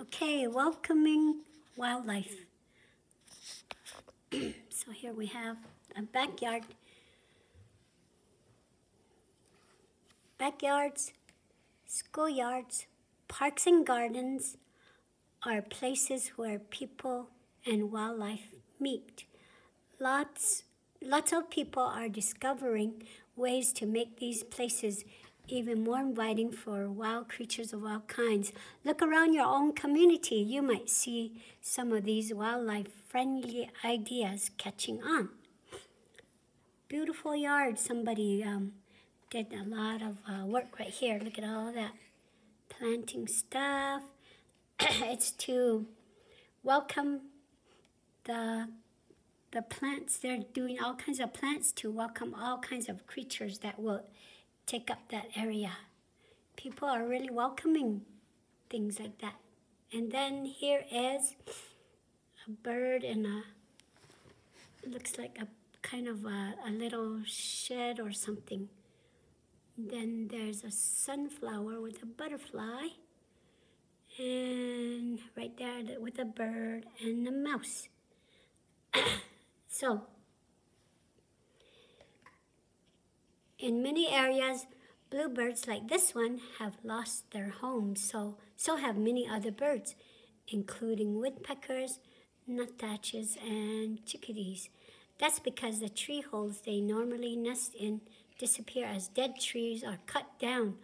Okay, welcoming wildlife. so here we have a backyard. Backyards, schoolyards, parks and gardens are places where people and wildlife meet. Lots, lots of people are discovering ways to make these places even more inviting for wild creatures of all kinds. Look around your own community. You might see some of these wildlife friendly ideas catching on. Beautiful yard. Somebody um, did a lot of uh, work right here. Look at all that planting stuff. it's to welcome the the plants. They're doing all kinds of plants to welcome all kinds of creatures that will take up that area. People are really welcoming things like that. And then here is a bird in a, looks like a kind of a, a little shed or something. Then there's a sunflower with a butterfly. And right there with a bird and a mouse. so In many areas, bluebirds like this one have lost their homes, so, so have many other birds, including woodpeckers, nuthatches, and chickadees. That's because the tree holes they normally nest in disappear as dead trees are cut down,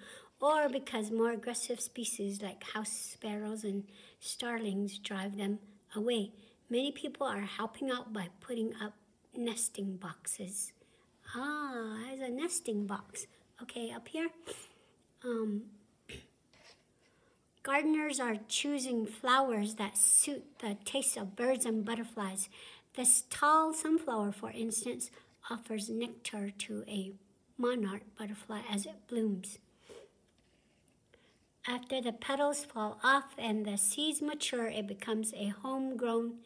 or because more aggressive species like house sparrows and starlings drive them away. Many people are helping out by putting up nesting boxes. Ah, there's a nesting box. Okay, up here. Um, gardeners are choosing flowers that suit the taste of birds and butterflies. This tall sunflower, for instance, offers nectar to a monarch butterfly as it blooms. After the petals fall off and the seeds mature, it becomes a homegrown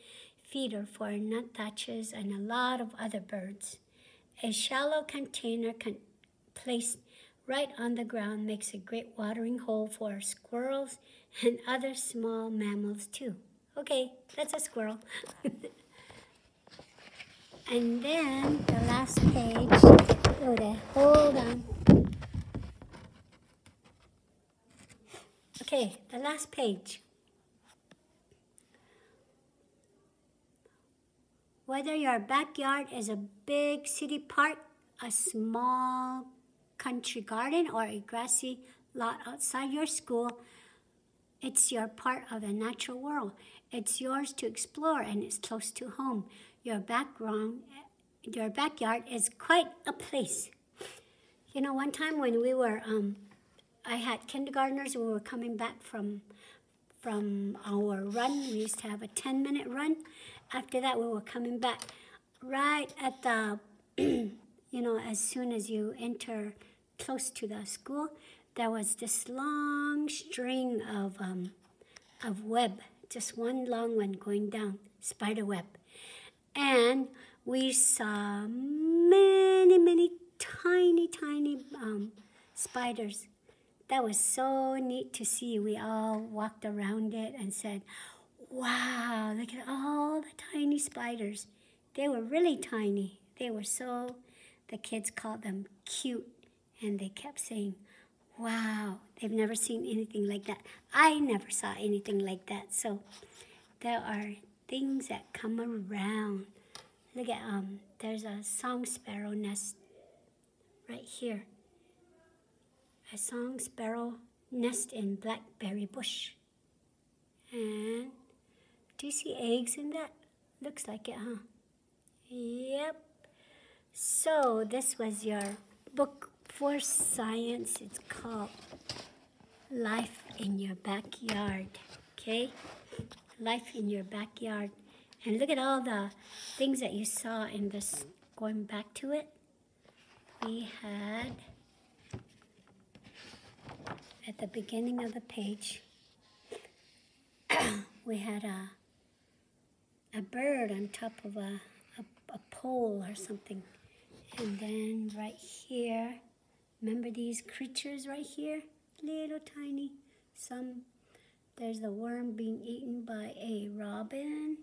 feeder for nuthatches and a lot of other birds. A shallow container con placed right on the ground makes a great watering hole for squirrels and other small mammals too. Okay, that's a squirrel. and then the last page, oh there, hold on. Okay, the last page. Whether your backyard is a big city park, a small country garden, or a grassy lot outside your school, it's your part of the natural world. It's yours to explore and it's close to home. Your background, your backyard is quite a place. You know, one time when we were, um, I had kindergartners, we were coming back from from our run. We used to have a 10 minute run after that, we were coming back right at the, you know, as soon as you enter close to the school, there was this long string of, um, of web, just one long one going down, spider web. And we saw many, many tiny, tiny um, spiders. That was so neat to see. We all walked around it and said, Wow, look at all the tiny spiders. They were really tiny. They were so, the kids called them cute. And they kept saying, wow, they've never seen anything like that. I never saw anything like that. So there are things that come around. Look at, um, there's a song sparrow nest right here. A song sparrow nest in blackberry bush. And do you see eggs in that? Looks like it, huh? Yep. So this was your book for science. It's called Life in Your Backyard. Okay? Life in Your Backyard. And look at all the things that you saw in this. Going back to it, we had at the beginning of the page, we had a a bird on top of a, a, a pole or something. And then right here, remember these creatures right here? Little tiny, some There's the worm being eaten by a robin.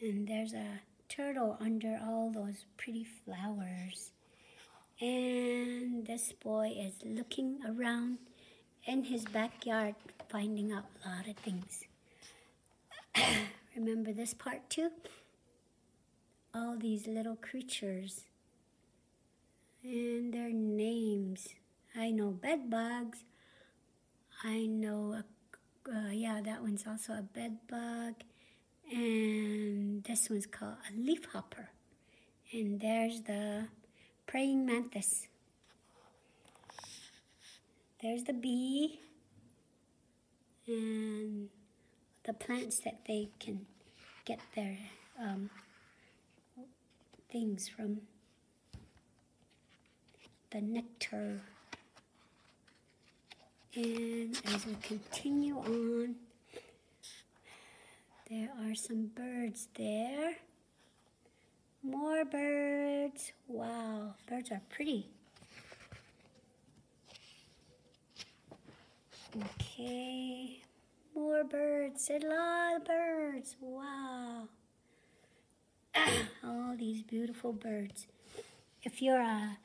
And there's a turtle under all those pretty flowers. And this boy is looking around in his backyard, finding out a lot of things. Remember this part too? All these little creatures and their names. I know bed bugs. I know, a, uh, yeah, that one's also a bed bug. And this one's called a leaf hopper. And there's the praying mantis. There's the bee and the plants that they can get their um, things from. The nectar. And as we continue on, there are some birds there. More birds. Wow, birds are pretty. Okay, more birds, a lot of birds, wow. All these beautiful birds. If you're a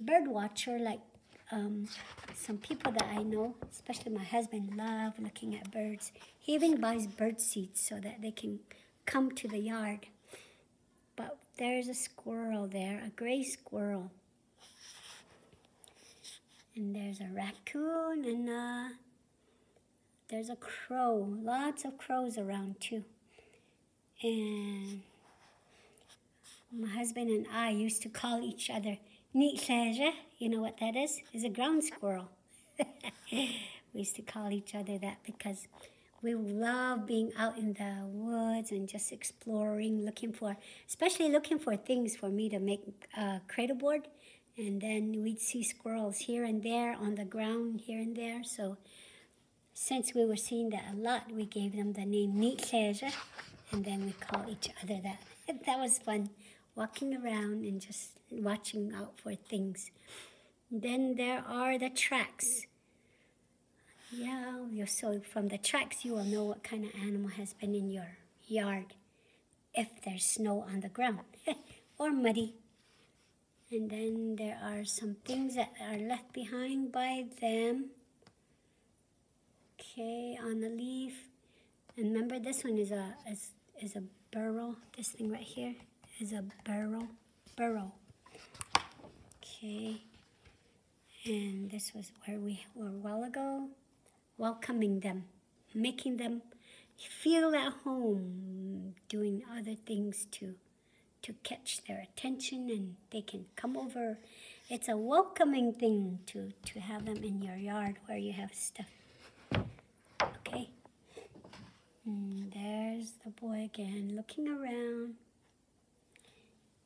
bird watcher like um, some people that I know, especially my husband, love looking at birds. He even buys bird seeds so that they can come to the yard. But there's a squirrel there, a gray squirrel. And there's a raccoon and uh, there's a crow. Lots of crows around too. And my husband and I used to call each other Nitleja. You know what that is? Is a ground squirrel. we used to call each other that because we love being out in the woods and just exploring, looking for, especially looking for things for me to make a cradle board and then we'd see squirrels here and there on the ground here and there. So since we were seeing that a lot, we gave them the name Nitleja, and then we call each other that. that was fun, walking around and just watching out for things. Then there are the tracks. Yeah, you so from the tracks you will know what kind of animal has been in your yard if there's snow on the ground or muddy and then there are some things that are left behind by them. Okay, on the leaf. And remember this one is a is, is a burrow. This thing right here is a burrow. Burrow. Okay. And this was where we were a while ago. Welcoming them. Making them feel at home. Doing other things too to catch their attention and they can come over. It's a welcoming thing to, to have them in your yard where you have stuff. Okay. There's the boy again looking around.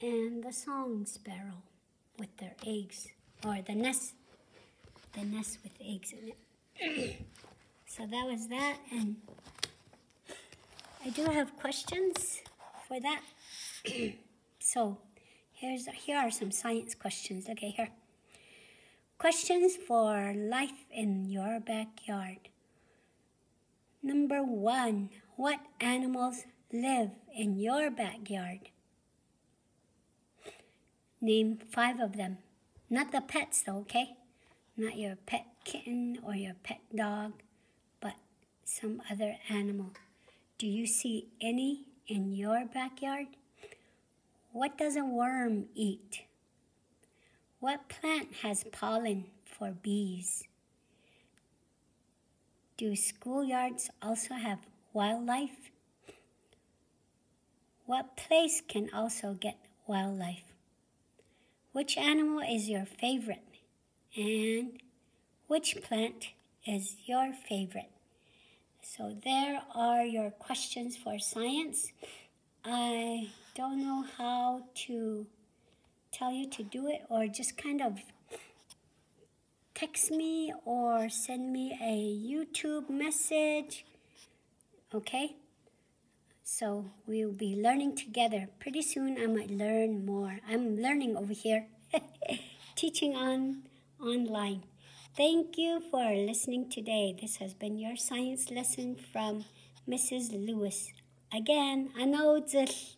And the song sparrow with their eggs, or the nest, the nest with eggs in it. so that was that, and I do have questions for that. So here's here are some science questions. Okay, here. Questions for life in your backyard. Number one, what animals live in your backyard? Name five of them. Not the pets though, okay? Not your pet kitten or your pet dog, but some other animal. Do you see any in your backyard? What does a worm eat? What plant has pollen for bees? Do schoolyards also have wildlife? What place can also get wildlife? Which animal is your favorite? And which plant is your favorite? So there are your questions for science. I don't know how to tell you to do it or just kind of text me or send me a YouTube message. Okay? So we'll be learning together. Pretty soon I might learn more. I'm learning over here, teaching on online. Thank you for listening today. This has been your science lesson from Mrs. Lewis. Again, I know anodzel.